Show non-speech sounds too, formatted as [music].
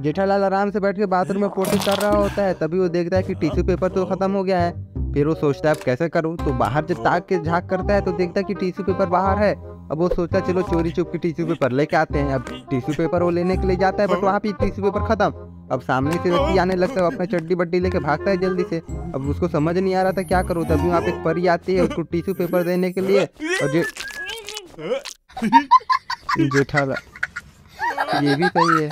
जेठालाल आराम से बैठ के बाथरूम में पोटी कर रहा होता है तभी वो देखता है कि टिश्यू पेपर तो खत्म हो गया है। फिर वो सोचता है अब कैसे करूँ? तो बाहर जब ताक के झाँक करता है तो देखता है कि टिश्यू पेपर बाहर है। अब वो सोचता है चलो चोरी चुप के टिश्यू पेपर लेके आते हैं। अब टिश्यू पेपर वो लेने के लिए जाता है बट वहाँ पे टिश्यू पेपर खत्म। अब सामने से व्यक्ति आने लगता है वो अपना चड्डी बड्डी लेके भागता है जल्दी से। अब उसको समझ नहीं आ रहा था क्या करूँ? तभी वहाँ पे एक परी आती है उसको टिश्यू पेपर देने के लिए। और जे [laughs] जेठालाल ये भी सही है।